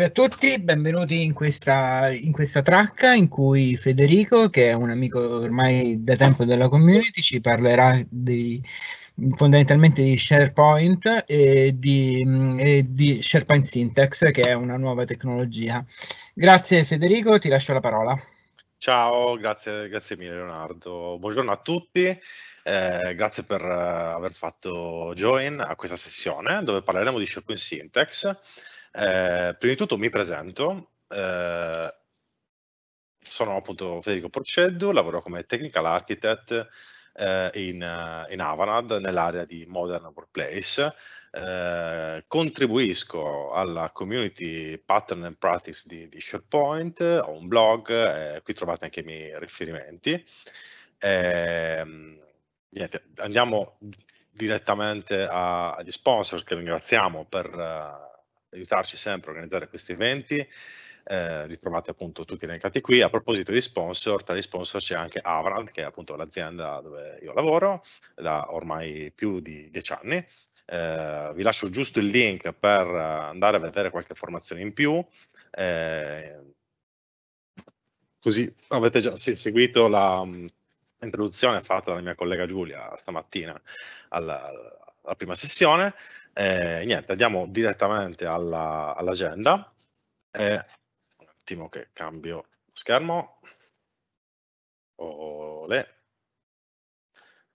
Salve a tutti, benvenuti in questa, in questa tracca in cui Federico, che è un amico ormai da tempo della community, ci parlerà di, fondamentalmente di SharePoint e di, e di SharePoint Syntax, che è una nuova tecnologia. Grazie Federico, ti lascio la parola. Ciao, grazie, grazie mille Leonardo. Buongiorno a tutti. Eh, grazie per uh, aver fatto join a questa sessione dove parleremo di SharePoint Syntax. Eh, prima di tutto mi presento, eh, sono appunto Federico Porceddu, lavoro come Technical Architect eh, in, eh, in, Avanad nell'area di Modern Workplace. Eh, contribuisco alla community Pattern and Practice di, di SharePoint, ho un blog, qui trovate anche i miei riferimenti. Ehm, niente, andiamo direttamente a, agli sponsor che ringraziamo per aiutarci sempre a organizzare questi eventi. Eh, li trovate appunto tutti elencati qui. A proposito di sponsor, tra gli sponsor c'è anche Avrand, che è appunto l'azienda dove io lavoro da ormai più di dieci anni. Eh, vi lascio giusto il link per andare a vedere qualche formazione in più. Eh, così avete già sì, seguito l'introduzione fatta dalla mia collega Giulia stamattina alla, alla prima sessione. Eh, niente, andiamo direttamente all'agenda. All un attimo che cambio schermo. Olè.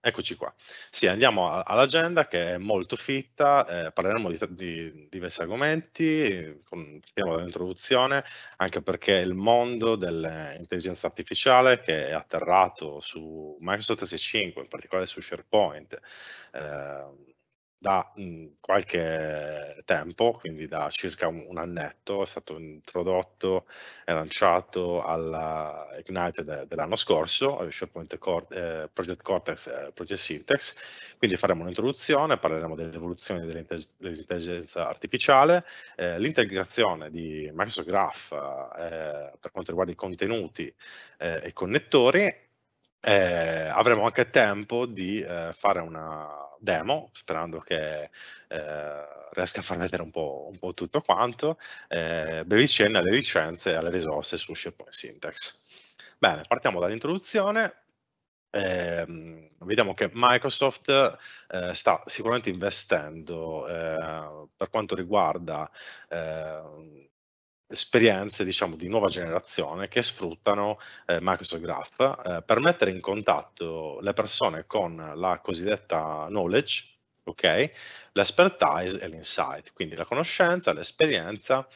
Eccoci qua. Sì, andiamo all'agenda che è molto fitta, eh, parleremo di, di, diversi argomenti, partiamo dall'introduzione, anche perché il mondo dell'intelligenza artificiale che è atterrato su Microsoft S5, in particolare su SharePoint, eh, da mh, mhmm, qualche tempo, quindi da circa un, un, annetto, è stato introdotto e lanciato alla Ignite de, dell'anno scorso, al SharePoint Cort eh, Project Cortex e Project Syntax. Quindi faremo un'introduzione, parleremo dell'evoluzione dell'intelligenza artificiale, eh, l'integrazione di Microsoft Graph eh, per quanto riguarda i contenuti eh, e i connettori. Eh, avremo anche tempo di eh, fare una demo, sperando che eh, riesca a far vedere un po', un po tutto quanto, eh, brevi cenni alle licenze e alle risorse su SharePoint Syntax. Bene, partiamo dall'introduzione. Eh, vediamo che Microsoft eh, sta sicuramente investendo eh, per quanto riguarda eh, esperienze diciamo di nuova generazione che sfruttano eh, Microsoft Graph eh, per mettere in contatto le persone con la cosiddetta knowledge, ok? L'expertise e l'insight, quindi la conoscenza, l'esperienza,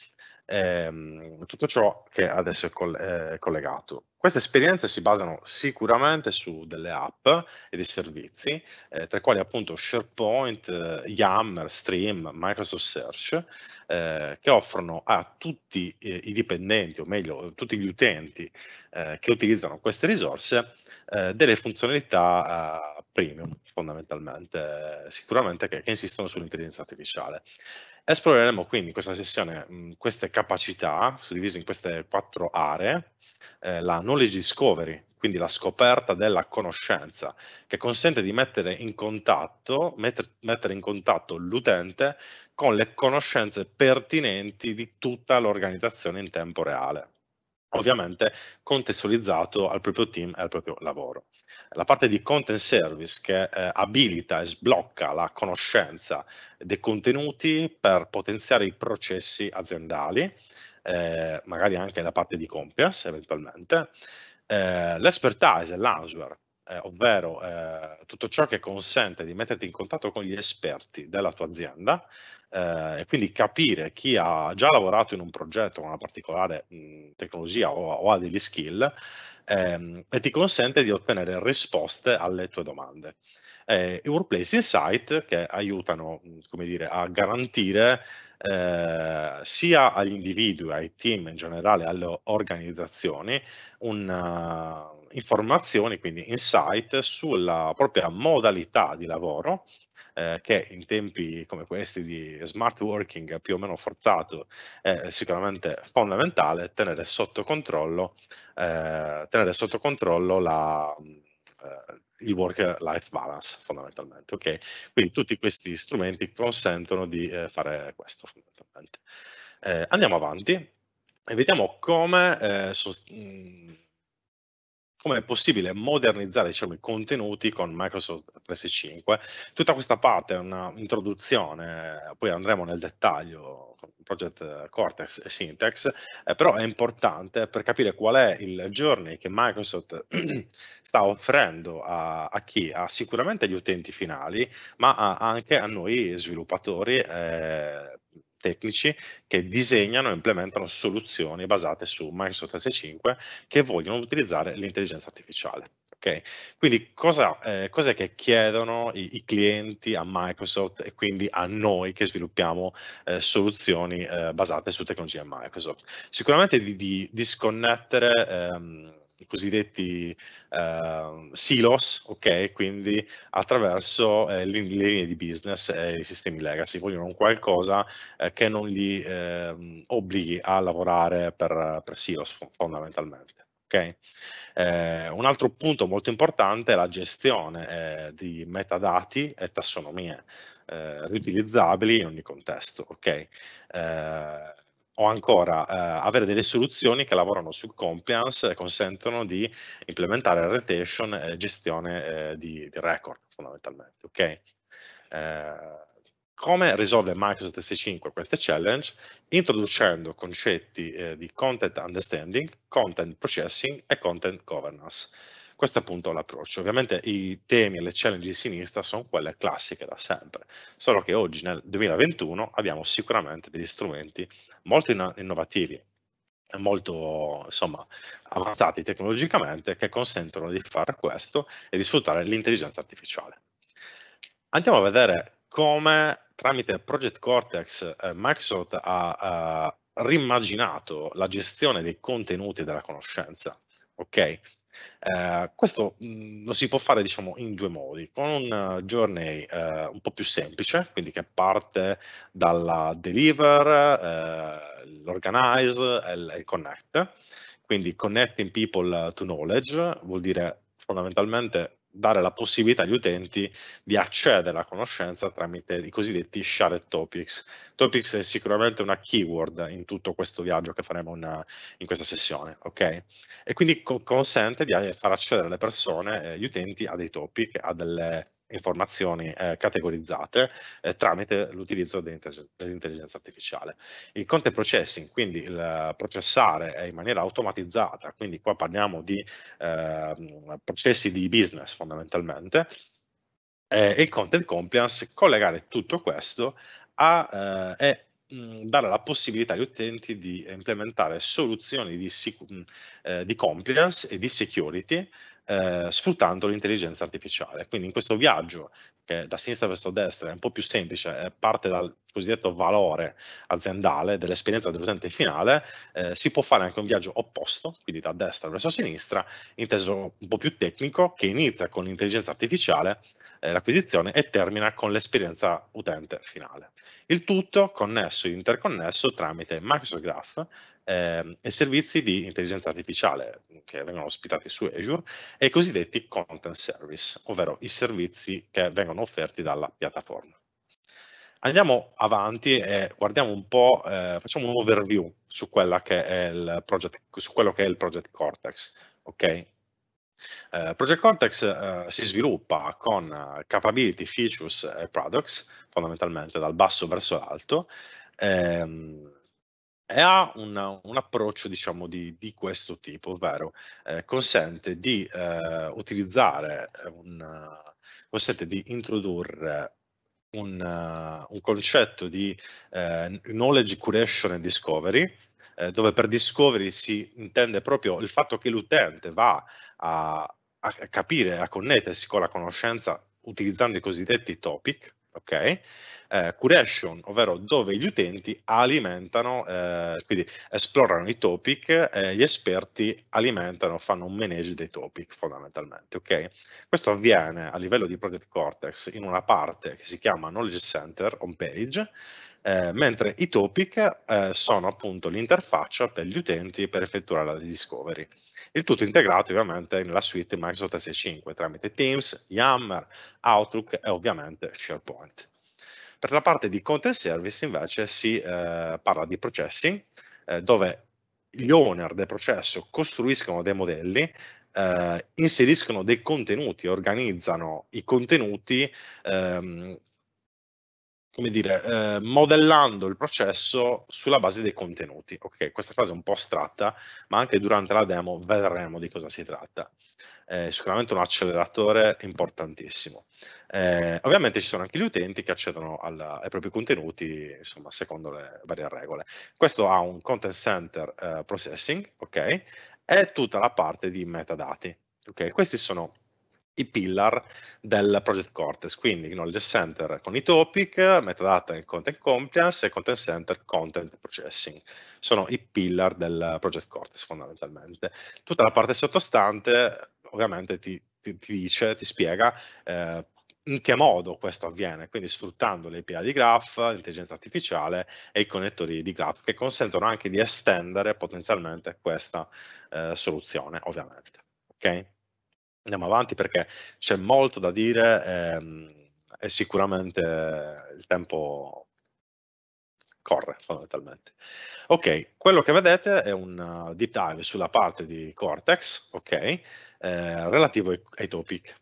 ehm, tutto ciò che adesso è, coll è collegato. Queste esperienze si basano sicuramente su delle app e dei servizi, eh, tra i quali appunto SharePoint, eh, Yammer, Stream, Microsoft Search, eh, che offrono a tutti eh, i dipendenti, o meglio, tutti gli utenti eh, che utilizzano queste risorse, eh, delle funzionalità eh, premium, fondamentalmente, sicuramente che, che insistono sull'intelligenza artificiale. Esploreremo quindi in questa sessione mh, queste capacità, suddivise in queste quattro aree, eh, la knowledge discovery, quindi la scoperta della conoscenza, che consente di mettere in contatto, metter, mettere in contatto l'utente con le conoscenze pertinenti di tutta l'organizzazione in tempo reale ovviamente contestualizzato al proprio team e al proprio lavoro. La parte di content service che eh, abilita e sblocca la conoscenza dei contenuti per potenziare i processi aziendali, eh, magari anche la parte di compliance eventualmente, eh, l'expertise e l'answer, eh, ovvero eh, tutto ciò che consente di metterti in contatto con gli esperti della tua azienda eh, e quindi capire chi ha già lavorato in un progetto con una particolare mh, tecnologia o, o, ha degli skill ehm, e ti consente di ottenere risposte alle tue domande. Eh, Workplace Insight che aiutano come dire, a garantire eh, sia agli individui, ai team in generale, alle organizzazioni, una, informazioni, quindi insight sulla propria modalità di lavoro eh, che in tempi come questi di smart working più o meno forzato è sicuramente fondamentale tenere sotto controllo, eh, tenere sotto controllo la, eh, il work-life balance fondamentalmente. Okay? Quindi tutti questi strumenti consentono di eh, fare questo fondamentalmente. Eh, andiamo avanti e vediamo come eh, sost- mh, come è possibile modernizzare diciamo, i contenuti con Microsoft 365. Tutta questa parte è un'introduzione, poi andremo nel dettaglio con Project Cortex e Syntax, eh, però è importante per capire qual è il journey che Microsoft sta offrendo a, a chi? A sicuramente agli utenti finali, ma a, anche a noi sviluppatori. Eh, tecnici che disegnano e implementano soluzioni basate su Microsoft 365 che vogliono utilizzare l'intelligenza artificiale. Okay? Quindi cosa, eh, cos'è che chiedono i, i, clienti a Microsoft e quindi a noi che sviluppiamo eh, soluzioni eh, basate su tecnologia Microsoft? Sicuramente di, di disconnettere ehm, i cosiddetti eh, silos, ok? Quindi attraverso eh, le, linee di business e i sistemi legacy, vogliono un qualcosa eh, che non li ehm, obblighi a lavorare per, per silos fondamentalmente. Okay? Eh, un altro punto molto importante è la gestione eh, di metadati e tassonomie eh, riutilizzabili in ogni contesto. Okay? O ancora eh, avere delle soluzioni che lavorano su compliance e consentono di implementare retention e gestione eh, di, di, record fondamentalmente. Okay? Eh, come risolve Microsoft 365 queste challenge? Introducendo concetti eh, di content understanding, content processing e content governance. Questo è appunto l'approccio. Ovviamente i temi e le challenge di sinistra sono quelle classiche da sempre, solo che oggi nel 2021 abbiamo sicuramente degli strumenti molto innovativi molto insomma, avanzati tecnologicamente che consentono di fare questo e di sfruttare l'intelligenza artificiale. Andiamo a vedere come tramite Project Cortex eh, Microsoft ha uh, rimmaginato la gestione dei contenuti della conoscenza. Ok, eh, questo mh, mhmm, lo si può fare diciamo in due modi, con un journey eh, un po' più semplice, quindi che parte dalla deliver, eh, l'organize e il connect. Quindi connecting people to knowledge vuol dire fondamentalmente dare la possibilità agli utenti di accedere alla conoscenza tramite i cosiddetti shared topics. Topics è sicuramente una keyword in tutto questo viaggio che faremo in, in questa sessione, ok? E quindi co consente di far accedere le persone, eh, gli utenti a dei topic, a delle informazioni eh, categorizzate eh, tramite l'utilizzo dell'intelligenza artificiale. Il content processing, quindi il processare in maniera automatizzata, quindi qua parliamo di eh, processi di business fondamentalmente, e il content compliance, collegare tutto questo a, eh, e dare la possibilità agli utenti di implementare soluzioni di, eh, di compliance e di security eh, sfruttando l'intelligenza artificiale. Quindi in questo viaggio che da sinistra verso destra è un po' più semplice, eh, parte dal cosiddetto valore aziendale dell'esperienza dell'utente finale, eh, si può fare anche un viaggio opposto, quindi da destra verso sinistra, inteso un po' più tecnico, che inizia con l'intelligenza artificiale, eh, l'acquisizione, e termina con l'esperienza utente finale. Il tutto connesso e interconnesso tramite Microsoft Graph eh, e servizi di intelligenza artificiale che vengono ospitati su Azure e i cosiddetti content service, ovvero i servizi che vengono offerti dalla piattaforma. Andiamo avanti e guardiamo un po', eh, facciamo un overview su, project, su, quello che è il Project Cortex. Okay? Uh, project Cortex uh, si sviluppa con uh, capability, features e products, fondamentalmente dal basso verso l'alto, ehm, ha un, un approccio diciamo di, di, questo tipo, ovvero eh, consente di eh, utilizzare un, consente di introdurre un, uh, un concetto di uh, knowledge curation and discovery, uh, dove per discovery si intende proprio il fatto che l'utente va a, a capire, a connettersi con la conoscenza utilizzando i cosiddetti topic, ok? Eh, curation, ovvero dove gli utenti alimentano, eh, quindi esplorano i topic, eh, gli esperti alimentano, fanno un manage dei topic fondamentalmente, ok? Questo avviene a livello di Project Cortex in una parte che si chiama Knowledge Center on page, eh, mentre i topic eh, sono appunto l'interfaccia per gli utenti per effettuare la discovery. Il tutto integrato ovviamente nella suite Microsoft 365 tramite Teams, Yammer, Outlook e ovviamente SharePoint. Per la parte di content service invece si eh, parla di processing, eh, dove gli owner del processo costruiscono dei modelli, eh, inseriscono dei contenuti, organizzano i contenuti ehm, come dire, eh, modellando il processo sulla base dei contenuti. Ok, questa frase è un po' astratta, ma anche durante la demo vedremo di cosa si tratta. Eh, sicuramente un acceleratore importantissimo. Eh, ovviamente ci sono anche gli utenti che accedono alla, ai propri contenuti, insomma, secondo le varie regole. Questo ha un content center eh, processing, ok? E tutta la parte di metadati. Ok, questi sono i pillar del Project Cortex, quindi Knowledge Center con i topic, metadata e content compliance e content center content processing. Sono i pillar del Project Cortex fondamentalmente. Tutta la parte sottostante ovviamente ti, ti, ti dice, ti spiega eh, in che modo questo avviene, quindi sfruttando le API di Graph, l'intelligenza artificiale e i connettori di Graph che consentono anche di estendere potenzialmente questa eh, soluzione, ovviamente. Ok? Andiamo avanti perché c'è molto da dire ehm, e sicuramente il tempo corre fondamentalmente. Ok, quello che vedete è un uh, deep dive sulla parte di Cortex, ok, eh, relativo ai, ai topic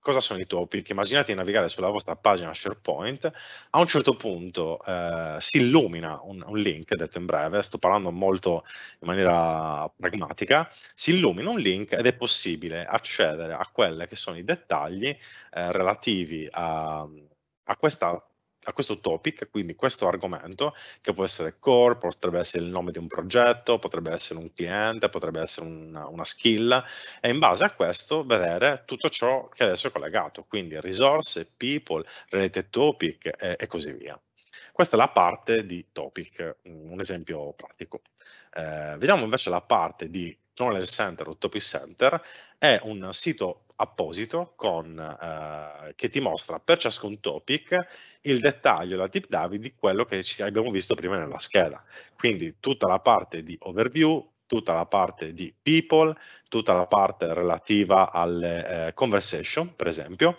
cosa sono i topic? Immaginate di navigare sulla vostra pagina SharePoint, a un certo punto eh, si illumina un, un, link, detto in breve, sto parlando molto in maniera pragmatica, si illumina un link ed è possibile accedere a quelli che sono i dettagli eh, relativi a, a questa a questo topic, quindi questo argomento, che può essere core, potrebbe essere il nome di un progetto, potrebbe essere un cliente, potrebbe essere una, una skill, e in base a questo vedere tutto ciò che adesso è collegato, quindi risorse, people, related topic e, e così via. Questa è la parte di topic, un esempio pratico. Eh, vediamo invece la parte di Knowledge Center o Topic Center, è un sito apposito con, eh, che ti mostra per ciascun topic il dettaglio, la deep dive di quello che abbiamo visto prima nella scheda. Quindi tutta la parte di overview, tutta la parte di people, tutta la parte relativa alle eh, conversation, per esempio,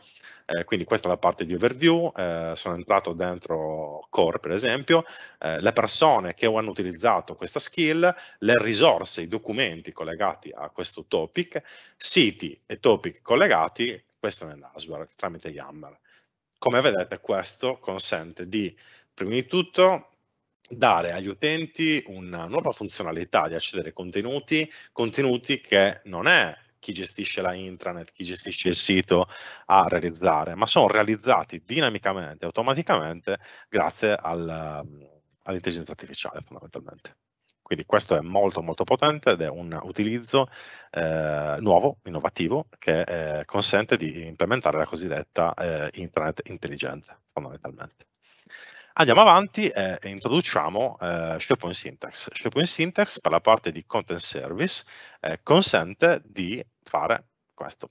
eh, quindi questa è la parte di overview, eh, sono entrato dentro Core per esempio, eh, le persone che hanno utilizzato questa skill, le risorse, i documenti collegati a questo topic, siti e topic collegati, questo nell'Asware tramite Yammer. Come vedete questo consente di, prima di tutto, dare agli utenti una nuova funzionalità di accedere ai contenuti, contenuti che non è chi gestisce la intranet, chi gestisce il sito a realizzare, ma sono realizzati dinamicamente, automaticamente, grazie al, all'intelligenza artificiale fondamentalmente. Quindi questo è molto molto potente ed è un utilizzo eh, nuovo, innovativo, che eh, consente di implementare la cosiddetta eh, intranet intelligente fondamentalmente. Andiamo avanti e introduciamo eh, SharePoint Syntax. SharePoint Syntax per la parte di Content Service eh, consente di fare questo.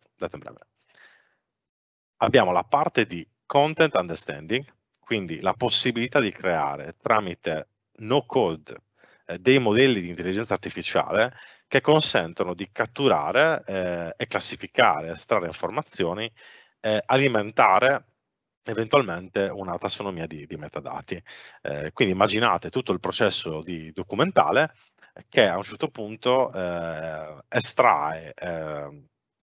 Abbiamo la parte di Content Understanding, quindi la possibilità di creare tramite no code eh, dei modelli di intelligenza artificiale che consentono di catturare eh, e classificare, estrarre informazioni, eh, alimentare eventualmente una tassonomia di, di metadati. Eh, quindi immaginate tutto il processo di documentale che a un certo punto eh, estrae eh,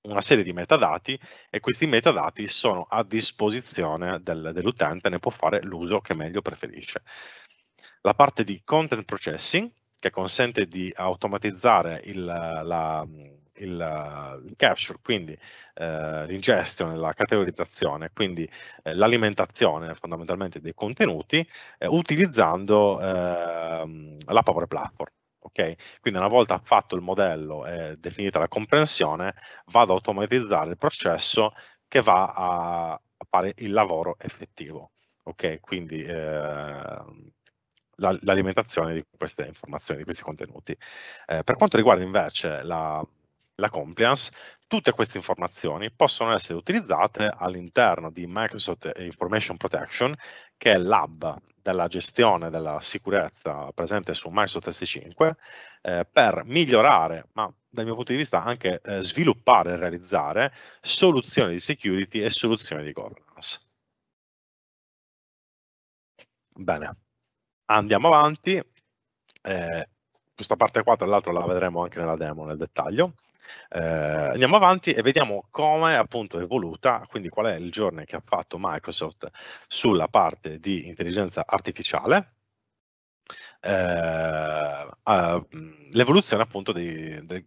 una serie di metadati e questi metadati sono a disposizione del, dell'utente, ne può fare l'uso che meglio preferisce. La parte di content processing che consente di automatizzare il, la, il, il capture, quindi eh, l'ingestion, la categorizzazione, quindi eh, l'alimentazione fondamentalmente dei contenuti eh, utilizzando ehm, la Power Platform. Okay? Quindi una volta fatto il modello e definita la comprensione, vado ad automatizzare il processo che va a, a fare il lavoro effettivo. Ok, quindi eh, l'alimentazione di queste informazioni, di questi contenuti. Eh, per quanto riguarda invece la, la compliance, tutte queste informazioni possono essere utilizzate all'interno di Microsoft Information Protection, che è l'hub della gestione della sicurezza presente su Microsoft S5, eh, per migliorare, ma dal mio punto di vista anche eh, sviluppare e realizzare soluzioni di security e soluzioni di governance. Bene, andiamo avanti. Eh, questa parte qua, tra l'altro, la vedremo anche nella demo nel dettaglio. Eh, andiamo avanti e vediamo come appunto è evoluta, quindi qual è il giorno che ha fatto Microsoft sulla parte di intelligenza artificiale. Eh, uh, l'evoluzione appunto dei, dei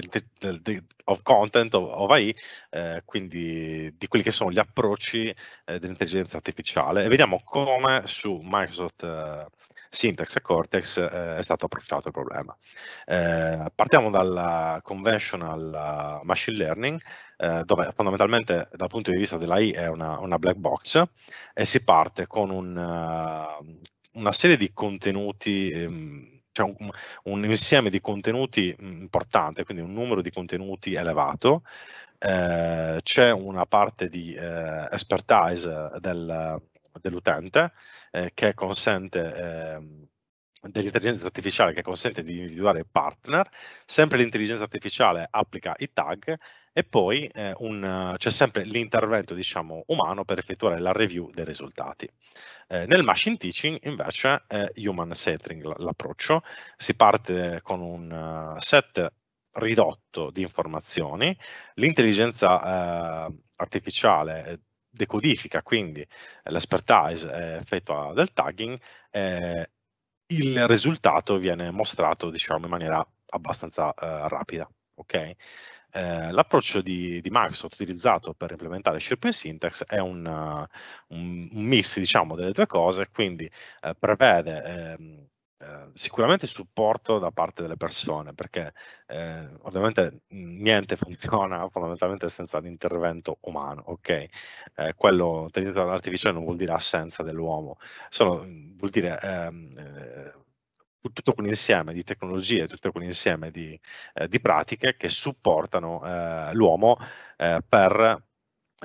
del, del, of content, of, of AI, eh, quindi di quelli che sono gli approcci eh, dell'intelligenza artificiale e vediamo come su Microsoft eh, Syntax e Cortex eh, è stato approcciato il problema. Eh, partiamo dal conventional machine learning, eh, dove fondamentalmente dal punto di vista dell'AI è una, una black box e si parte con un, una serie di contenuti ehm, c'è un, un, insieme di contenuti mm, importante, quindi un numero di contenuti elevato, eh, c'è una parte di eh, expertise del, dell'utente eh, che consente ehm, dell'intelligenza artificiale che consente di individuare il partner, sempre l'intelligenza artificiale applica i tag e poi eh, c'è sempre l'intervento diciamo, umano per effettuare la review dei risultati. Eh, nel machine teaching invece è human centering l'approccio, si parte con un uh, set ridotto di informazioni, l'intelligenza eh, artificiale decodifica quindi l'expertise effettua del tagging, eh, il risultato viene mostrato diciamo, in maniera abbastanza eh, rapida. Okay? Eh, l'approccio di, di, Microsoft utilizzato per implementare SharePoint Syntax è un, un, un mix diciamo, delle due cose, quindi eh, prevede ehm, eh, sicuramente supporto da parte delle persone, perché eh, ovviamente niente funziona fondamentalmente senza l'intervento umano, ok? Eh, quello intelligenza artificiale non vuol dire assenza dell'uomo, vuol dire ehm, eh, tutto quell'insieme di tecnologie, tutto quell'insieme di, eh, di pratiche che supportano eh, l'uomo per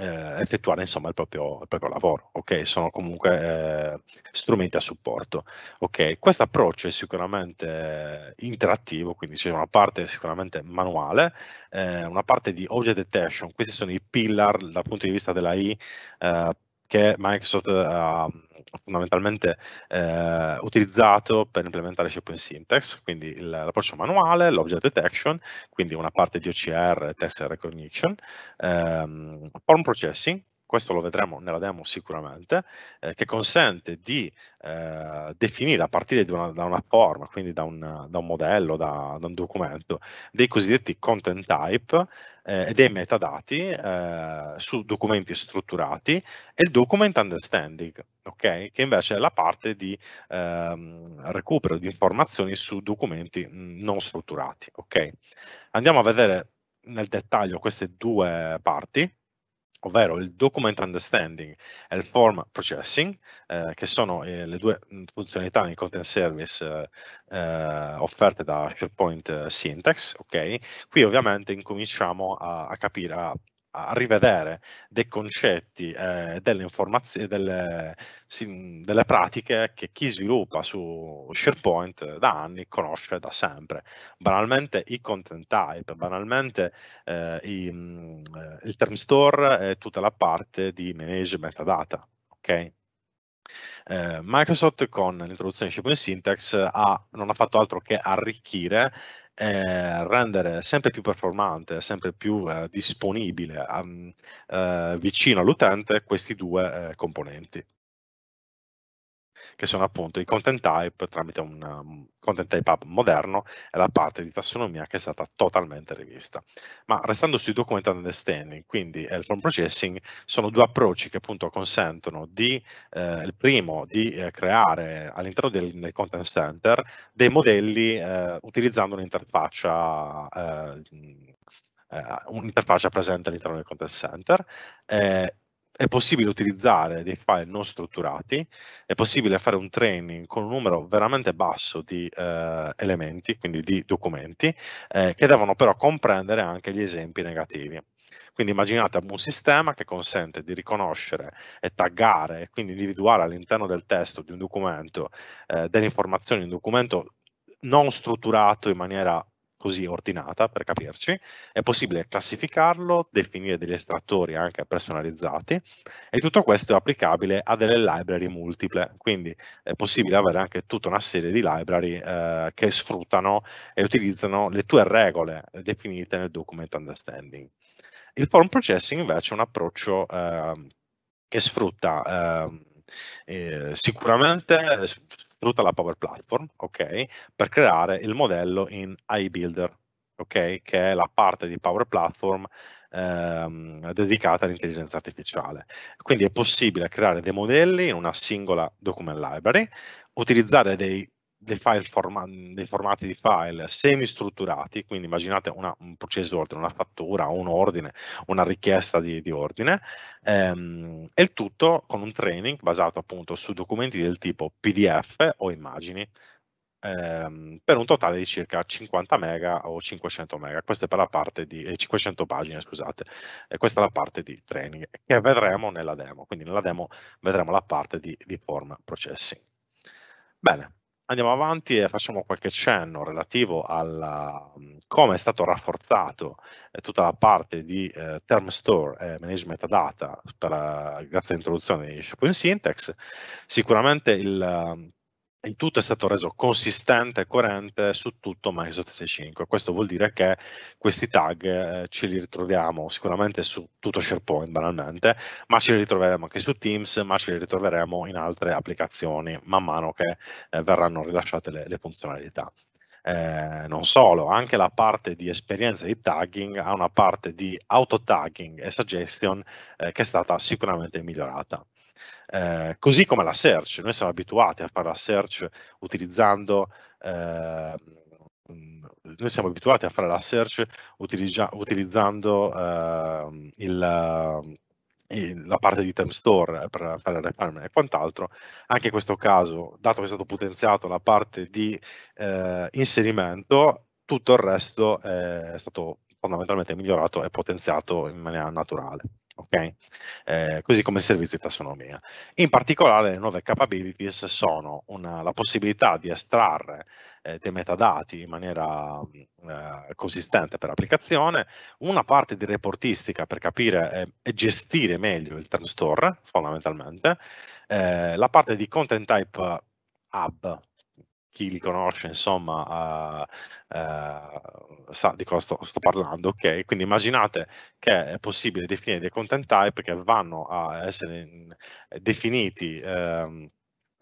eh, effettuare insomma il proprio, il proprio, lavoro, ok? Sono comunque eh, strumenti a supporto, ok? Questo approccio è sicuramente interattivo, quindi c'è una parte sicuramente manuale, eh, una parte di object detection, questi sono i pillar dal punto di vista dell'AI che Microsoft ha fondamentalmente eh, utilizzato per implementare SharePoint Syntax, quindi l'approccio manuale, l'object detection, quindi una parte di OCR, text recognition, ehm, form processing, questo lo vedremo nella demo sicuramente, eh, che consente di eh, definire a partire una, da una forma, quindi da un, da un modello, da, da, un documento, dei cosiddetti content type eh, e dei metadati eh, su documenti strutturati e il document understanding, okay? che invece è la parte di ehm, recupero di informazioni su documenti non strutturati. Okay? Andiamo a vedere nel dettaglio queste due parti ovvero il document understanding e il form processing, eh, che sono eh, le due funzionalità nei content service eh, eh offerte da SharePoint eh, Syntax. Okay? Qui ovviamente incominciamo a, a capire, a a rivedere dei concetti, eh, delle informazioni, delle, delle, pratiche che chi sviluppa su SharePoint da anni conosce da sempre. Banalmente i content type, banalmente eh, i, mm, il term store e tutta la parte di manage metadata. Okay? Eh, Microsoft con l'introduzione di SharePoint Syntax ha, non ha fatto altro che arricchire eh, rendere sempre più performante, sempre più eh, disponibile, um, vicino all'utente questi due eh, componenti che sono appunto i content type tramite un um, content type hub moderno e la parte di tassonomia che è stata totalmente rivista. Ma restando sui document understanding, quindi il form processing, sono due approcci che appunto consentono di, eh, il primo, di eh, creare all'interno del, del, content center dei modelli eh, utilizzando un'interfaccia eh, eh, un'interfaccia presente all'interno del content center eh, è possibile utilizzare dei file non strutturati, è possibile fare un training con un numero veramente basso di eh, elementi, quindi di documenti, eh, che devono però comprendere anche gli esempi negativi. Quindi immaginate un sistema che consente di riconoscere e taggare e quindi individuare all'interno del testo di un documento eh, delle informazioni, un documento non strutturato in maniera così ordinata per capirci, è possibile classificarlo, definire degli estrattori anche personalizzati e tutto questo è applicabile a delle library multiple, quindi è possibile avere anche tutta una serie di library eh, che sfruttano e utilizzano le tue regole definite nel document understanding. Il form processing invece è un approccio eh, che sfrutta ehm, eh, sicuramente sfrutta la Power Platform, ok, per creare il modello in iBuilder, ok, che è la parte di Power Platform ehm, dedicata all'intelligenza artificiale. Quindi è possibile creare dei modelli in una singola document library, utilizzare dei dei, forma dei formati di file semi-strutturati, quindi immaginate una, un process order, una fattura, un ordine, una richiesta di, di ordine, ehm, e il tutto con un training basato appunto su documenti del tipo PDF o immagini, ehm, per un totale di circa 50 mega o 500 mega, questa è per la parte di eh, 500 pagine, scusate, e questa è la parte di training che vedremo nella demo, quindi nella demo vedremo la parte di, di form processing. Bene, andiamo avanti e facciamo qualche cenno relativo a come è stato rafforzato eh, tutta la parte di eh, term store e management data per, grazie all'introduzione di SharePoint Syntax. Sicuramente il, il tutto è stato reso consistente e coerente su tutto Microsoft 365. Questo vuol dire che questi tag eh, ce li ritroviamo sicuramente su tutto SharePoint banalmente, ma ce li ritroveremo anche su Teams, ma ce li ritroveremo in altre applicazioni man mano che eh, verranno rilasciate le, le funzionalità. Eh, non solo, anche la parte di esperienza di tagging ha una parte di auto tagging e suggestion eh, che è stata sicuramente migliorata. Eh, così come la search, noi siamo abituati a fare la search utilizzando eh, noi siamo abituati a fare la search utilizza, utilizzando eh, il, la parte di term store per fare il refinement e quant'altro. Anche in questo caso, dato che è stato potenziato la parte di eh, inserimento, tutto il resto è stato fondamentalmente migliorato e potenziato in maniera naturale ok? Eh, così come servizio di tassonomia. In particolare le nuove capabilities sono una, la possibilità di estrarre eh, dei metadati in maniera eh, consistente per applicazione, una parte di reportistica per capire eh, e gestire meglio il term store fondamentalmente, eh, la parte di content type hub chi li conosce, insomma, uh, uh, sa di cosa sto, sto, parlando, ok? Quindi immaginate che è possibile definire dei content type che vanno a essere in, definiti eh,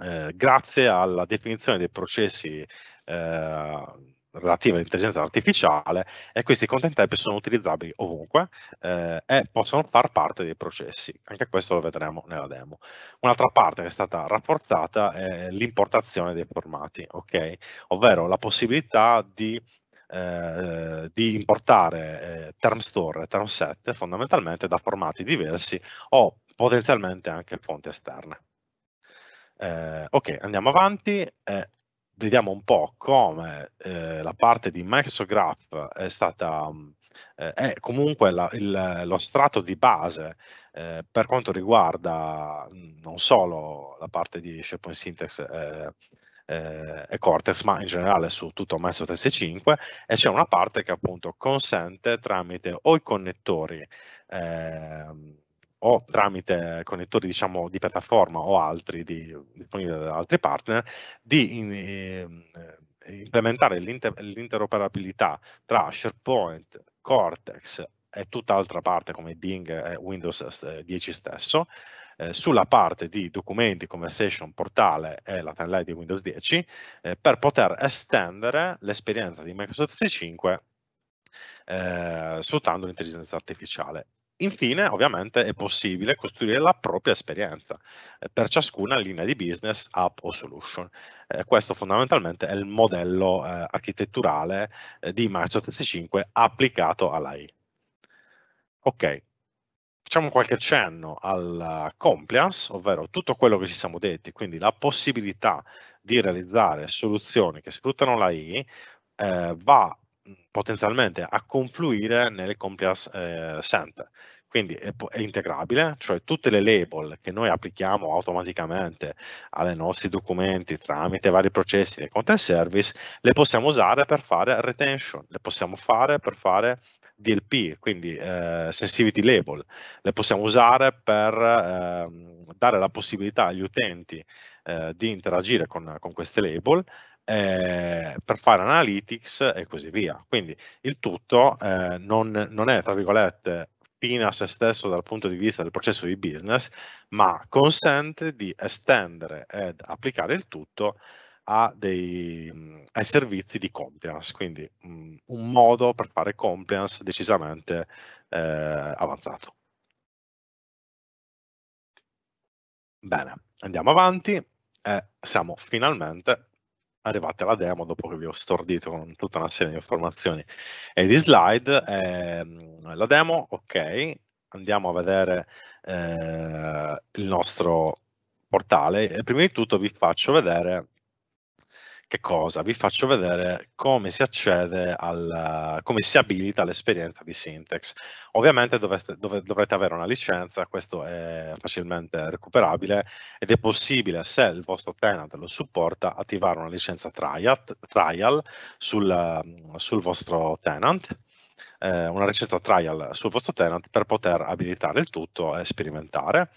eh, grazie alla definizione dei processi eh, relative all'intelligenza artificiale e questi content type sono utilizzabili ovunque eh, e possono far parte dei processi. Anche questo lo vedremo nella demo. Un'altra parte che è stata rafforzata è l'importazione dei formati, ok? Ovvero la possibilità di eh, di importare eh, term store e term set fondamentalmente da formati diversi o potenzialmente anche fonti esterne. Eh, ok, andiamo avanti. Vediamo un po' come eh, la parte di Microsoft Graph è stata eh, è comunque la, il, lo strato di base eh, per quanto riguarda non solo la parte di SharePoint Syntax eh, eh, e Cortex, ma in generale su tutto Microsoft S5 e c'è una parte che appunto consente tramite o i connettori ehm, o tramite connettori diciamo, di piattaforma o altri di, disponibili da altri partner, di in, eh, implementare l'interoperabilità tra SharePoint, Cortex e tutt'altra parte come Bing e Windows 10 stesso, eh, sulla parte di documenti, conversation, portale e la timeline di Windows 10 eh, per poter estendere l'esperienza di Microsoft 365 eh, sfruttando l'intelligenza artificiale. Infine, ovviamente, è possibile costruire la propria esperienza eh, per ciascuna linea di business, app o solution. Eh, questo fondamentalmente è il modello eh, architetturale eh, di Microsoft S5 applicato all'AI. Ok, facciamo qualche cenno alla compliance, ovvero tutto quello che ci siamo detti, quindi la possibilità di realizzare soluzioni che sfruttano l'AI eh, va potenzialmente a confluire nelle compliance eh, center. quindi è, è, integrabile, cioè tutte le label che noi applichiamo automaticamente ai nostri documenti tramite vari processi di content service, le possiamo usare per fare retention, le possiamo fare per fare DLP, quindi eh, sensitivity label, le possiamo usare per eh, dare la possibilità agli utenti eh, di interagire con, con queste label eh, per fare analytics e così via. Quindi il tutto eh, non, non, è, tra virgolette, fine a se stesso dal punto di vista del processo di business, ma consente di estendere ed applicare il tutto a dei, ai servizi di compliance, quindi mh, un modo per fare compliance decisamente eh, avanzato. Bene, andiamo avanti e siamo finalmente arrivati alla demo dopo che vi ho stordito con tutta una serie di informazioni e di slide. Eh, la demo, ok, andiamo a vedere eh, il nostro portale prima di tutto vi faccio vedere che cosa? Vi faccio vedere come si accede al, come si abilita l'esperienza di Syntex. Ovviamente dovete, dov dovrete avere una licenza, questo è facilmente recuperabile ed è possibile, se il vostro tenant lo supporta, attivare una licenza trial, trial sul, sul vostro tenant eh, una ricetta trial sul vostro tenant per poter abilitare il tutto e sperimentare.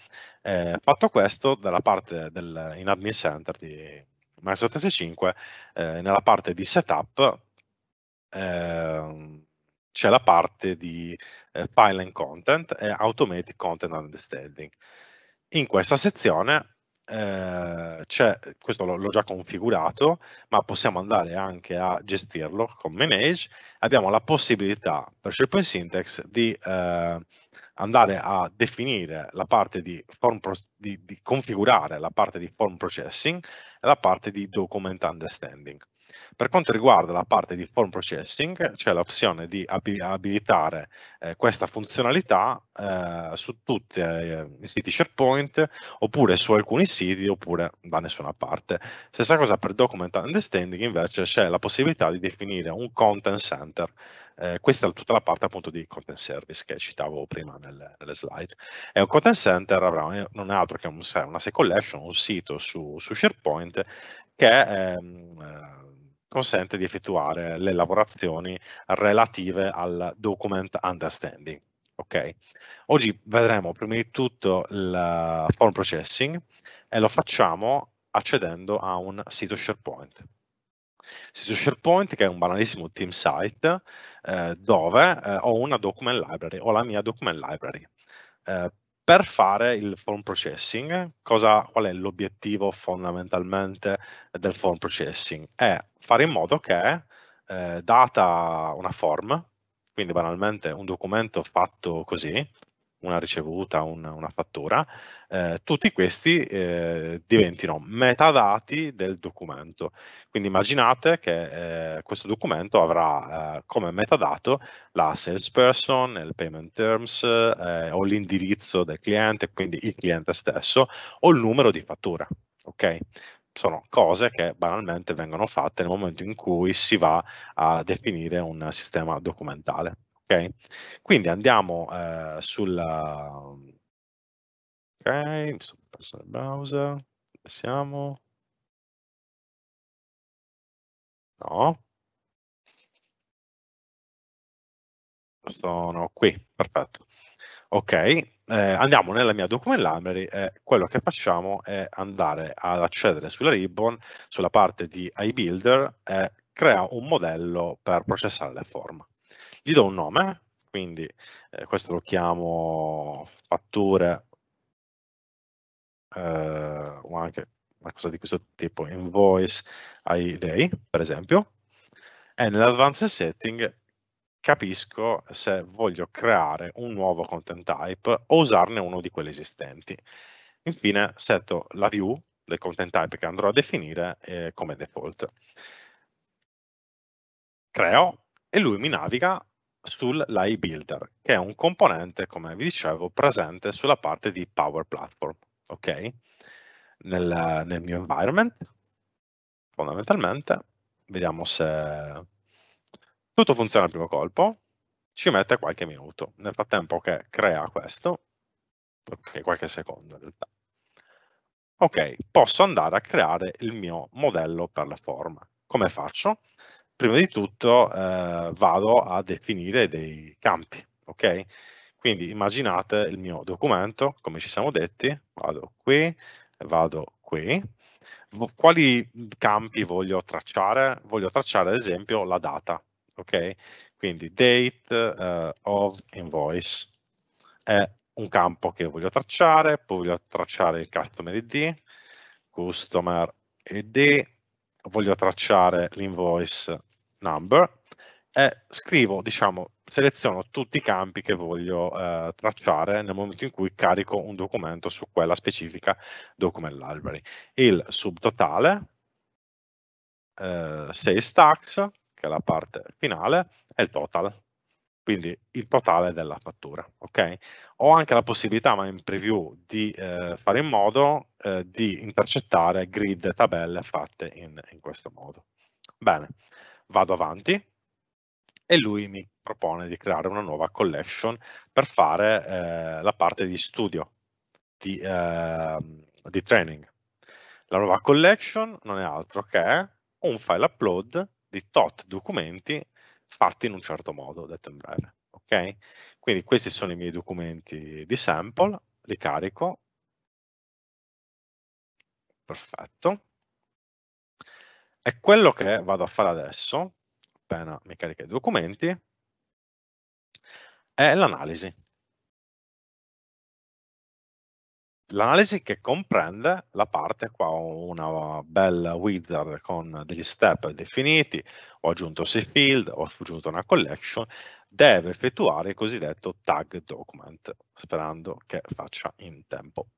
Eh, fatto questo, dalla parte del, in admin center di, Microsoft S5, eh, nella parte di setup eh, c'è la parte di eh, File Content e Automatic Content Understanding. In questa sezione eh, questo l'ho già configurato, ma possiamo andare anche a gestirlo con Manage. Abbiamo la possibilità per SharePoint Syntax di eh, andare a definire la parte di, form di, di configurare la parte di form processing e la parte di document understanding. Per quanto riguarda la parte di form processing, c'è l'opzione di abilitare eh, questa funzionalità eh, su tutti eh, i siti SharePoint, oppure su alcuni siti, oppure da nessuna parte. Stessa cosa per document understanding, invece c'è la possibilità di definire un content center. Eh, questa è tutta la parte appunto di content service che citavo prima nelle, nelle slide. E un content center avrà, non è altro che un, una SQL collection, un sito su, su SharePoint che ehm, eh, consente di effettuare le lavorazioni relative al document understanding. Okay. Oggi vedremo prima di tutto il form processing e lo facciamo accedendo a un sito SharePoint. Sito SharePoint che è un banalissimo team site eh, dove eh, ho una document library, ho la mia document library. Eh, per fare il form processing, cosa, qual è l'obiettivo fondamentalmente del form processing? È fare in modo che, eh, data una form, quindi banalmente un documento fatto così, una ricevuta, un, una fattura, eh, tutti questi eh, diventino metadati del documento. Quindi immaginate che eh, questo documento avrà eh, come metadato la salesperson, il payment terms eh, o l'indirizzo del cliente, quindi il cliente stesso, o il numero di fattura. Ok? sono cose che banalmente vengono fatte nel momento in cui si va a definire un sistema documentale. Quindi andiamo eh, sulla... Ok, mi sono perso nel browser, siamo? No. Sono qui, perfetto. Ok, eh, andiamo nella mia document library e quello che facciamo è andare ad accedere sulla ribbon, sulla parte di iBuilder e crea un modello per processare le forme gli do un nome, quindi eh, questo lo chiamo fatture eh, o anche una cosa di questo tipo, invoice ai day, per esempio, e nell'advanced setting capisco se voglio creare un nuovo content type o usarne uno di quelli esistenti. Infine setto la view del content type che andrò a definire eh, come default. Creo e lui mi naviga sull'AI Builder, che è un componente, come vi dicevo, presente sulla parte di Power Platform. Ok? Nel, nel mio environment, fondamentalmente, vediamo se tutto funziona al primo colpo. ci mette qualche minuto. Nel frattempo che crea questo, ok, qualche secondo in realtà. Ok, posso andare a creare il mio modello per la forma. Come faccio? Prima di tutto eh, vado a definire dei campi, ok? Quindi immaginate il mio documento, come ci siamo detti, vado qui, vado qui. Quali campi voglio tracciare? Voglio tracciare ad esempio la data, ok? Quindi date uh, of invoice è un campo che voglio tracciare, poi voglio tracciare il customer ID, customer ID, voglio tracciare l'invoice number e scrivo, diciamo, seleziono tutti i campi che voglio eh, tracciare nel momento in cui carico un documento su quella specifica document library. Il subtotale, eh, sales tax, che è la parte finale, e il total, quindi il totale della fattura. Okay? Ho anche la possibilità, ma in preview, di eh, fare in modo eh, di intercettare grid e tabelle fatte in, in questo modo. Bene, vado avanti e lui mi propone di creare una nuova collection per fare eh, la parte di studio, di, eh, di, training. La nuova collection non è altro che un file upload di tot documenti fatti in un certo modo, detto in breve. Ok? Quindi questi sono i miei documenti di sample, li carico. Perfetto. E quello che vado a fare adesso appena mi carica i documenti, è l'analisi. L'analisi che comprende la parte qua, ho una bella wizard con degli step definiti, ho aggiunto 6 field, ho aggiunto una collection, deve effettuare il cosiddetto tag document, sperando che faccia in tempo.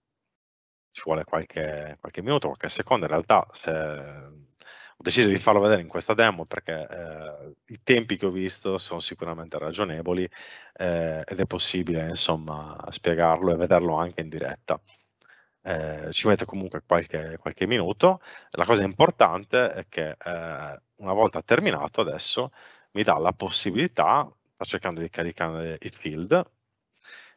Ci vuole qualche, qualche minuto, qualche secondo, in realtà se ho deciso di farlo vedere in questa demo perché eh, i tempi che ho visto sono sicuramente ragionevoli eh, ed è possibile insomma spiegarlo e vederlo anche in diretta. Eh, ci mette comunque qualche, qualche, minuto. La cosa importante è che eh, una volta terminato adesso mi dà la possibilità, sta cercando di caricare i field,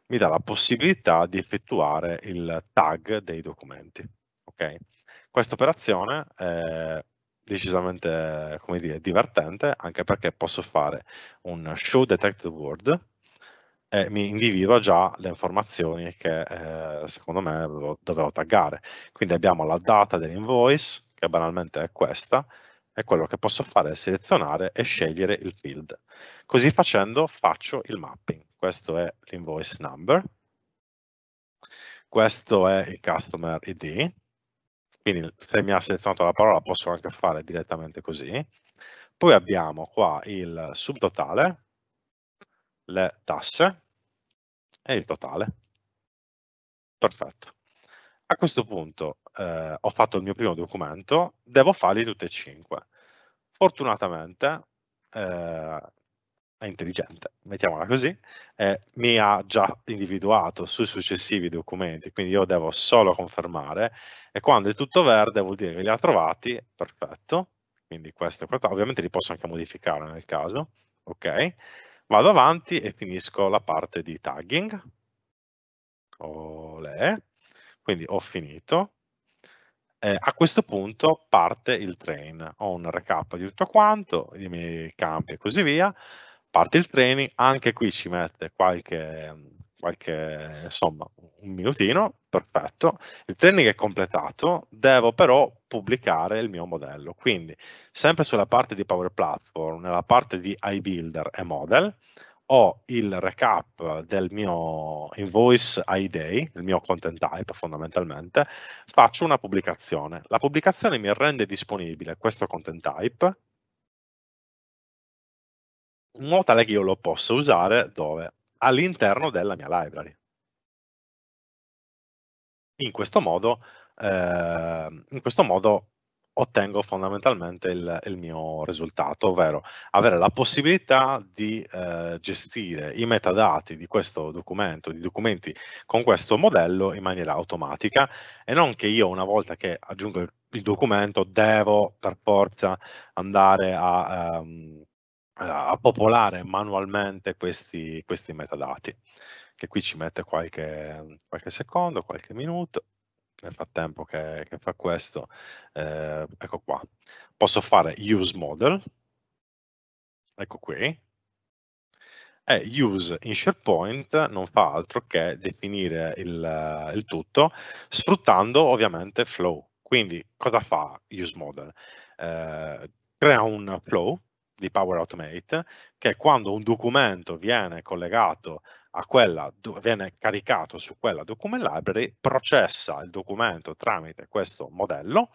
mi dà la possibilità di effettuare il tag dei documenti. Okay? Questa operazione eh, decisamente, come dire, divertente, anche perché posso fare un show detected word e mi individua già le informazioni che eh, secondo me dovevo, dovevo, taggare. Quindi abbiamo la data dell'invoice, che banalmente è questa, e quello che posso fare è selezionare e scegliere il field. Così facendo faccio il mapping. Questo è l'invoice number, questo è il customer ID, quindi se mi ha selezionato la parola posso anche fare direttamente così. Poi abbiamo qua il subtotale, le tasse e il totale. Perfetto. A questo punto eh, ho fatto il mio primo documento, devo farli tutti e cinque. Fortunatamente eh, è intelligente, mettiamola così, eh, mi ha già individuato sui successivi documenti, quindi io devo solo confermare e quando è tutto verde vuol dire che li ha trovati, perfetto, quindi questo è ovviamente li posso anche modificare nel caso, ok, vado avanti e finisco la parte di tagging, Olè. quindi ho finito, eh, a questo punto parte il train, ho un recap di tutto quanto, i miei campi e così via, parte il training, anche qui ci mette qualche, qualche insomma, un minutino, perfetto. Il training è completato, devo però pubblicare il mio modello. Quindi, sempre sulla parte di Power Platform, nella parte di iBuilder e Model, ho il recap del mio invoice iDay, il mio content type fondamentalmente, faccio una pubblicazione. La pubblicazione mi rende disponibile questo content type in modo tale che io lo possa usare dove? All'interno della mia library. In questo modo, eh, in questo modo ottengo fondamentalmente il, il, mio risultato, ovvero avere la possibilità di eh, gestire i metadati di questo documento, di documenti con questo modello in maniera automatica e non che io una volta che aggiungo il, il documento devo per forza andare a... Um, a popolare manualmente questi, questi metadati, che qui ci mette qualche, qualche secondo, qualche minuto nel frattempo che, che fa questo, eh, ecco qua, posso fare use model, ecco qui, e use in SharePoint non fa altro che definire il, il tutto sfruttando ovviamente flow. Quindi cosa fa use model? Eh, crea un flow di Power Automate che quando un documento viene collegato a quella, viene caricato su quella document library, processa il documento tramite questo modello,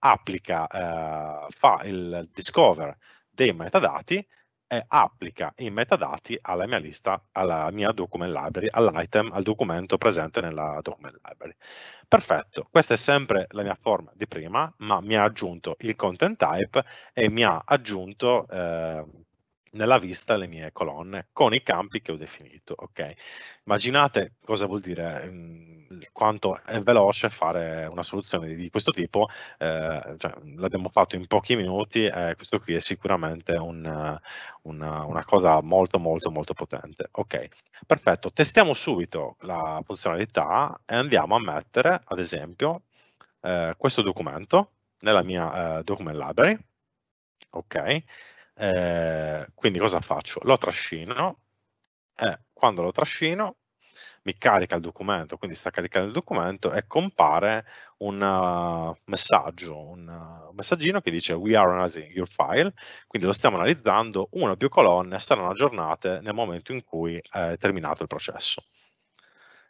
applica, eh, fa il discover dei metadati e applica i metadati alla mia lista, alla mia document library, all'item, al documento presente nella document library. Perfetto, questa è sempre la mia forma di prima, ma mi ha aggiunto il content type e mi ha aggiunto eh, nella vista le mie colonne con i campi che ho definito. Ok, immaginate cosa vuol dire, mh, quanto è veloce fare una soluzione di questo tipo. Eh, cioè, l'abbiamo fatto in pochi minuti e questo qui è sicuramente un, una, una, cosa molto molto molto potente. Ok, perfetto. Testiamo subito la funzionalità e andiamo a mettere, ad esempio, eh, questo documento nella mia eh, document library. Ok, eh, quindi cosa faccio? Lo trascino e quando lo trascino mi carica il documento, quindi sta caricando il documento e compare un uh, messaggio, un uh, messaggino che dice we are analyzing your file, quindi lo stiamo analizzando, una o più colonne saranno aggiornate nel momento in cui è terminato il processo.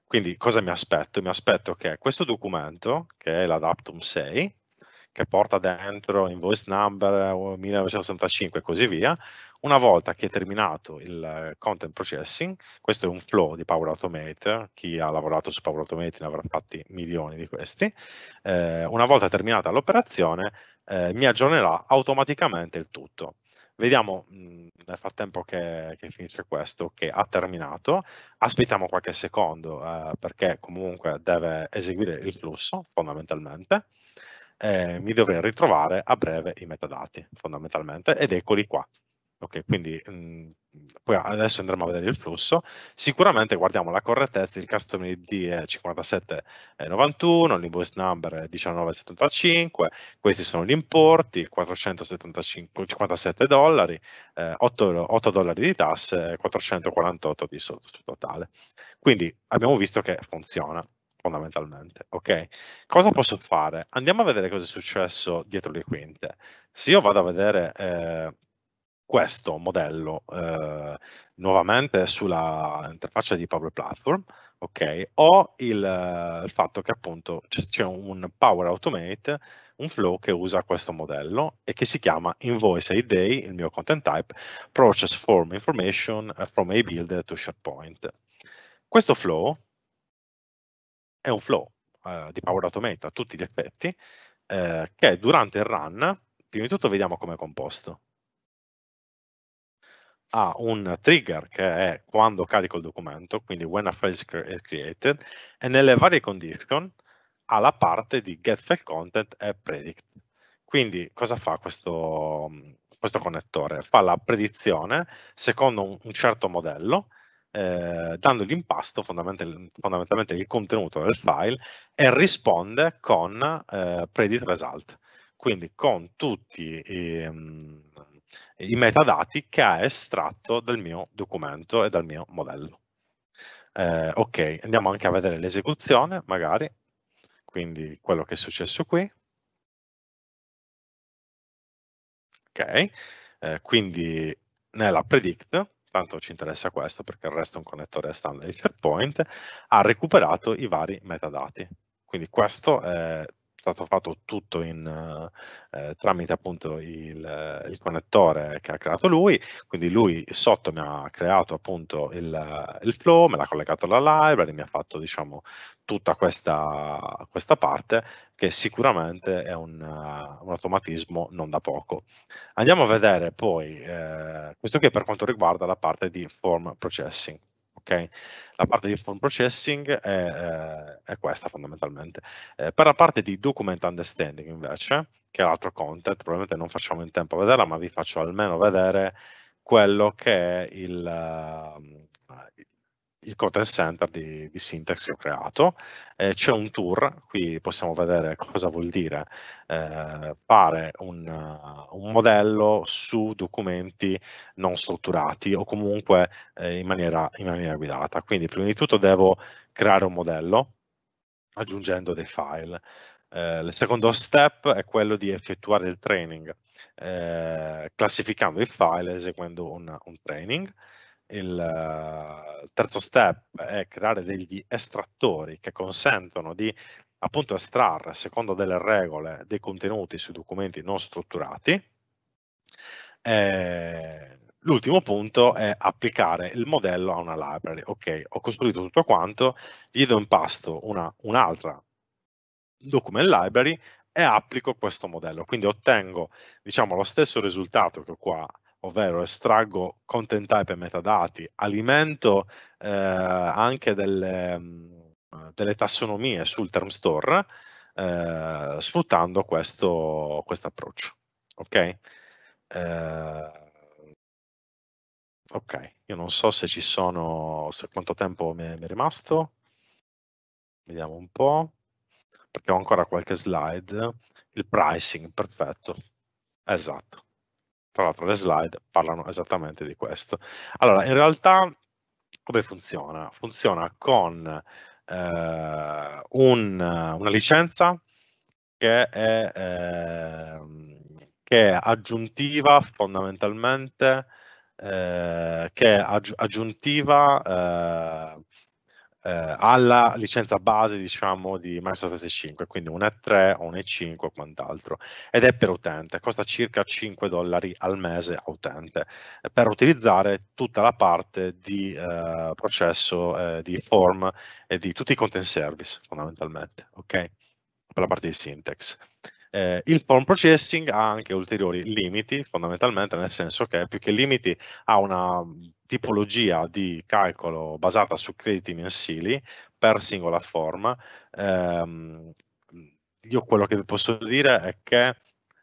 Quindi cosa mi aspetto? Mi aspetto che questo documento, che è l'adaptum 6, che porta dentro invoice number 1965 e così via, una volta che è terminato il content processing, questo è un flow di Power Automate, chi ha lavorato su Power Automate ne avrà fatti milioni di questi, eh, una volta terminata l'operazione eh, mi aggiornerà automaticamente il tutto. Vediamo nel frattempo che, che, finisce questo che ha terminato, aspettiamo qualche secondo eh, perché comunque deve eseguire il flusso fondamentalmente eh, mi dovrei ritrovare a breve i metadati fondamentalmente ed eccoli qua. Ok, quindi mh, mm, poi adesso andremo a vedere il flusso. Sicuramente guardiamo la correttezza, il custom ID è 5791, l'invoice number è 1975, questi sono gli importi, 457 dollari, eh, 8, 8, dollari di tasse e 448 di totale. Quindi abbiamo visto che funziona fondamentalmente, ok? Cosa posso fare? Andiamo a vedere cosa è successo dietro le quinte. Se io vado a vedere eh, questo modello eh, nuovamente sulla interfaccia di Power Platform, ok, ho il, il fatto che appunto c'è un Power Automate, un flow che usa questo modello e che si chiama Invoice ID, il mio content type, Process Form Information from a build to SharePoint. Questo flow è un flow eh, di Power Automate a tutti gli effetti eh, che durante il run, prima di tutto vediamo come è composto. Ha un trigger che è quando carico il documento, quindi when a file is created, e nelle varie condition ha la parte di get file content e predict. Quindi cosa fa questo, questo connettore? Fa la predizione secondo un, un certo modello eh, dando l'impasto fondamental fondamentalmente il contenuto del file e risponde con eh, predict result, quindi con tutti i, um, i, metadati che ha estratto dal mio documento e dal mio modello. Eh, ok, andiamo anche a vedere l'esecuzione magari, quindi quello che è successo qui. Ok, eh, quindi nella predict tanto ci interessa questo perché il resto è un connettore standard di SharePoint, ha recuperato i vari metadati. Quindi questo è stato fatto tutto in, eh, tramite appunto il, il, connettore che ha creato lui, quindi lui sotto mi ha creato appunto il, il flow, me l'ha collegato alla library, mi ha fatto diciamo tutta questa, questa parte che sicuramente è un, un, automatismo non da poco. Andiamo a vedere poi, eh, questo qui per quanto riguarda la parte di form processing. Okay? La parte di form processing è, eh, è questa fondamentalmente. Eh, per la parte di document understanding invece, che è l'altro content, probabilmente non facciamo in tempo a vederla, ma vi faccio almeno vedere quello che è il, uh, il content center di, di Syntax che ho creato. Eh, c'è un tour, qui possiamo vedere cosa vuol dire eh, fare un, un, modello su documenti non strutturati o comunque eh, in, maniera, in maniera guidata. Quindi prima di tutto devo creare un modello aggiungendo dei file. Eh, il secondo step è quello di effettuare il training, eh, classificando i file eseguendo un, un training. Il uh, terzo step è creare degli estrattori che consentono di appunto estrarre, secondo delle regole, dei contenuti sui documenti non strutturati. Eh, l'ultimo punto è applicare il modello a una library. Ok, ho costruito tutto quanto, gli do in pasto un'altra un document library e applico questo modello. Quindi ottengo diciamo, lo stesso risultato che ho qua, ovvero estraggo content type e metadati, alimento eh, anche delle, mm, delle, tassonomie sul term store, eh, sfruttando questo approccio. Ok? Eh, ok, io non so se ci sono, se quanto tempo mi è, mi è rimasto. Vediamo un po' perché ho ancora qualche slide, il pricing, perfetto, esatto. Tra l'altro le slide parlano esattamente di questo. Allora, in realtà come funziona? Funziona con eh, un, una licenza che è, eh, che è aggiuntiva fondamentalmente, eh, che è aggi aggiuntiva eh, eh, alla licenza base diciamo di Microsoft S5 quindi un E3 o un E5 o quant'altro. Ed è per utente costa circa 5 dollari al mese a utente per utilizzare tutta la parte di eh, processo eh, di form e di tutti i content service fondamentalmente ok? Per la parte di syntax eh, il form processing ha anche ulteriori limiti, fondamentalmente, nel senso che più che limiti ha una tipologia di calcolo basata su crediti mensili per singola forma. Eh, io quello che vi posso dire è che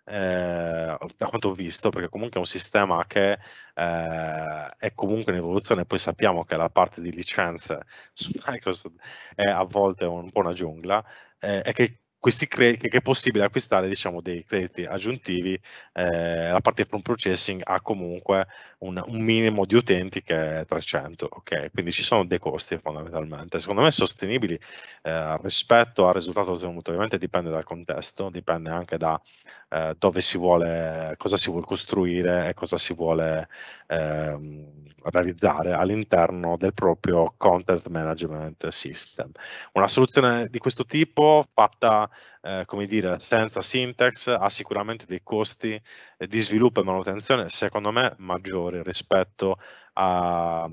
eh, da quanto ho visto, perché comunque è un sistema che eh, è comunque in evoluzione, poi sappiamo che la parte di licenze su Microsoft è a volte un po' una giungla, eh, è che questi crediti, che è possibile acquistare diciamo, dei crediti aggiuntivi, eh, la parte prompt processing ha comunque un, un, minimo di utenti che è 300, ok? Quindi ci sono dei costi fondamentalmente, secondo me sostenibili eh, rispetto al risultato ottenuto, ovviamente dipende dal contesto, dipende anche da eh, dove si vuole, cosa si vuole costruire e cosa si vuole ehm, realizzare all'interno del proprio content management system. Una soluzione di questo tipo fatta eh, come dire, senza syntax ha sicuramente dei costi eh, di sviluppo e manutenzione secondo me maggiori rispetto a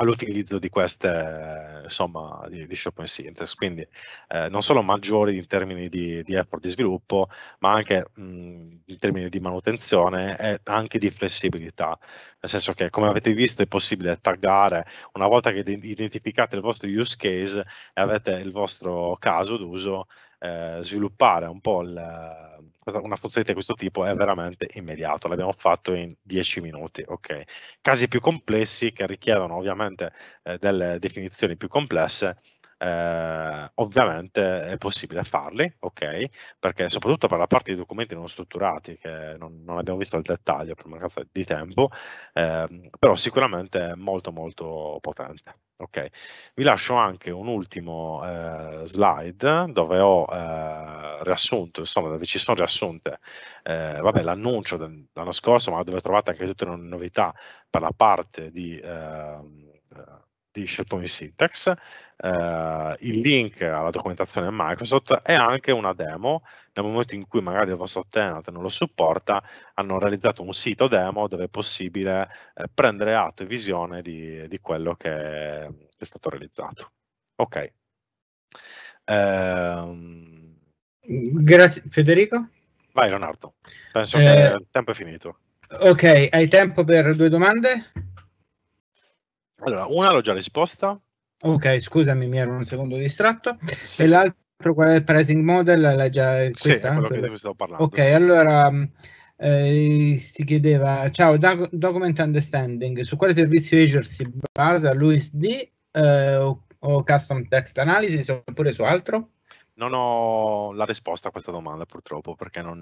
all'utilizzo di queste insomma di, di SharePoint Syntax. Quindi eh, non solo maggiori in termini di, di, effort di sviluppo ma anche mh, in termini di manutenzione e anche di flessibilità. Nel senso che come avete visto è possibile taggare. Una volta che identificate il vostro use case e avete il vostro caso d'uso eh, sviluppare un po' il, una funzionalità di questo tipo è veramente immediato, l'abbiamo fatto in 10 minuti, ok? Casi più complessi che richiedono ovviamente eh, delle definizioni più complesse, eh, ovviamente è possibile farli, ok? Perché soprattutto per la parte di documenti non strutturati, che non, non abbiamo visto il dettaglio per mancanza di tempo, eh, però sicuramente è molto molto potente. Ok, vi lascio anche un ultimo eh, slide dove ho eh, riassunto, insomma, dove ci sono riassunte, eh, vabbè, l'annuncio dell'anno scorso, ma dove trovate anche tutte le novità per la parte di, ehm, di SharePoint Syntax, eh, il link alla documentazione Microsoft e anche una demo nel momento in cui magari il vostro tenant non lo supporta hanno realizzato un sito demo dove è possibile eh, prendere atto e visione di, di quello che è, stato realizzato. Ok. Ehm... grazie. Federico? Vai Leonardo. Penso eh... che il tempo è finito. ok hai tempo per due domande allora una l'ho già risposta Ok, scusami, mi ero un secondo distratto. Sì, e sì. l'altro qual è il pricing model? L'hai già questa? Sì, quello che di stavo parlando. Ok, sì. allora Eh, si chiedeva, ciao, doc- Document Understanding, su quale servizio Azure si basa l'USD eh, o, o Custom Text Analysis oppure su altro? Non ho la risposta a questa domanda purtroppo perché non,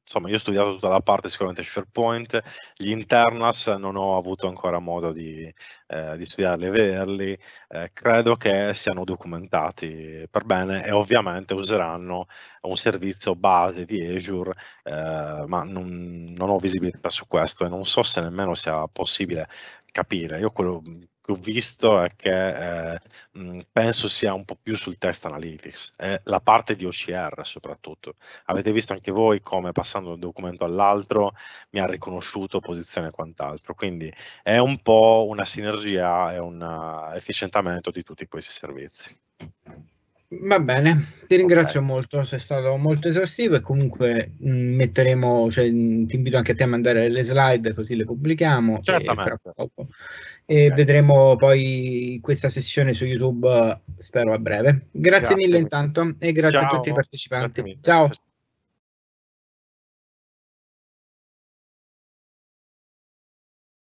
insomma, io ho studiato tutta la parte sicuramente SharePoint, gli internals non ho avuto ancora modo di, eh, di studiarli e vederli, eh, credo che siano documentati per bene e ovviamente useranno un servizio base di Azure, eh, ma non, non ho visibilità su questo e non so se nemmeno sia possibile capire. Io quello che ho visto è che eh, penso sia un po' più sul test analytics, è la parte di OCR soprattutto. Avete visto anche voi come passando da un documento all'altro mi ha riconosciuto posizione e quant'altro, quindi è un po' una sinergia e un uh, efficientamento di tutti questi servizi. Va bene, ti ringrazio okay. molto, sei stato molto esaustivo e comunque metteremo, cioè, ti invito anche a te a mandare le slide così le pubblichiamo. Certamente. E, e vedremo poi questa sessione su YouTube, spero a breve. Grazie, grazie mille intanto e grazie Ciao. a tutti i partecipanti. Ciao.